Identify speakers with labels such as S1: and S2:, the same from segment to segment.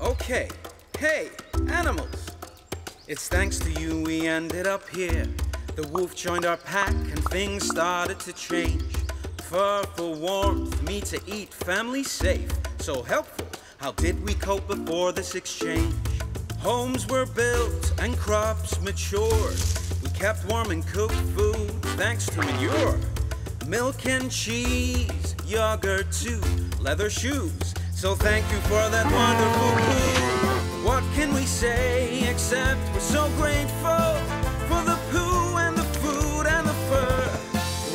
S1: Okay, hey, animals. It's thanks to you we ended up here. The wolf joined our pack and things started to change. Fur for warmth, meat to eat, family safe, so helpful. How did we cope before this exchange? Homes were built and crops matured. We kept warm and cooked food thanks to manure. Milk and cheese, yogurt too, leather shoes. So thank you for that wonderful poo. What can we say except we're so grateful for the poo and the food and the fur?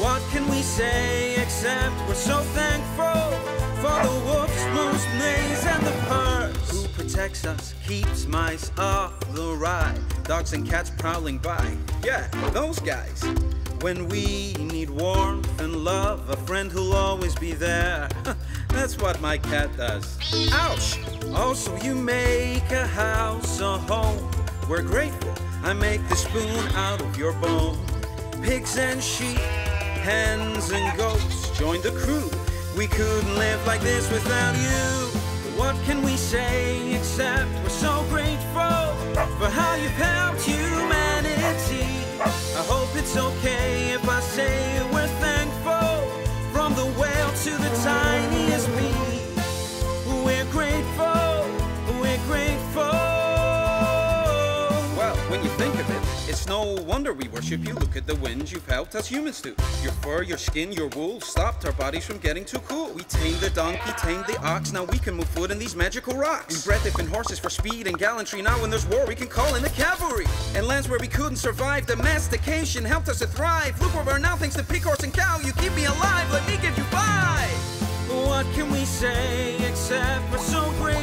S1: What can we say except we're so thankful for the wolves, moose, maze, and the purrs? Who protects us, keeps mice off the ride, dogs and cats prowling by. Yeah, those guys. When we need warmth and love, a friend who'll always be there. That's what my cat does. Ouch! Also, you make a house a home. We're grateful. I make the spoon out of your bone. Pigs and sheep, hens and goats join the crew. We couldn't live like this without you. What can when you think of it, it's no wonder we worship you. Look at the winds you've helped us humans do. Your fur, your skin, your wool stopped our bodies from getting too cool. We tamed the donkey, tamed the ox. Now we can move foot in these magical rocks. We bred different horses for speed and gallantry. Now when there's war, we can call in the cavalry. And lands where we couldn't survive, domestication helped us to thrive. Look where we're now, thanks to pig, horse, and cow. You keep me alive. Let me give you five. What can we say except we're so grateful